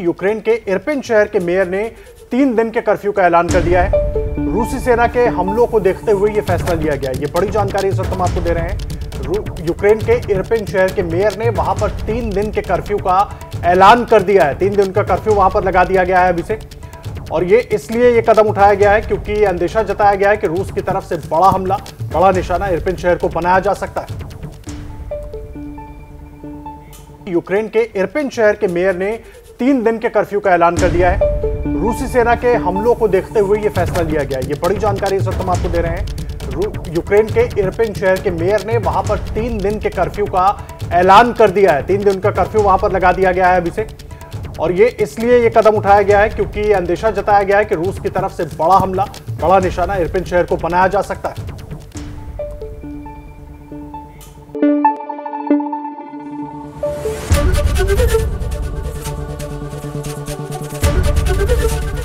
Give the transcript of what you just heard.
Ukraine के Irpin शहर के मेयर ने तीन दिन के कर्फ्यू का ऐलान कर दिया है। रूसी सेना के हमलों को देखते हुए यह फैसला लिया गया है। ये बड़ी जानकारी इस वक्त हम आपको दे रहे हैं। यूक्रेन के इरपिन शहर के मेयर ने वहाँ पर तीन दिन के कर्फ्यू का ऐलान कर दिया है। तीन दिन का कर्फ्यू वहाँ पर लगा दिया गया है अभी से। और ये इसलिए ये कदम उठाया गया है क्योंकि अंदेशा जताया गया है कि रूस की तरफ़ से बड़ा हमला, बड़ा निशाना इरपिन शहर को बनाया जा सकता है। यूक्रेन के इरपिन शहर के मेयर ने तीन दिन के कर्फ्यू का ऐलान कर दिया है। रूसी सेना के हमलों को देखते हुए यह फैसला लिया गया ये बड़ी जानकारी इस वक्त हम आपको दे रहे हैं। यूक्रेन के इरपिन शहर के मेयर ने वहाँ पर तीन दिन के कर्फ्यू का ऐलान कर दिया है। तीन दिन का कर्फ्यू वहाँ पर लगा दिया गया है अभी से। और ये इसलिए ये कदम उठाया गया है क्योंकि अंदेशा जताया गया है कि रूस की तरफ़ से बड़ा हमला, बड़ा निशाना इरपिन शहर को बनाया जा सकता है।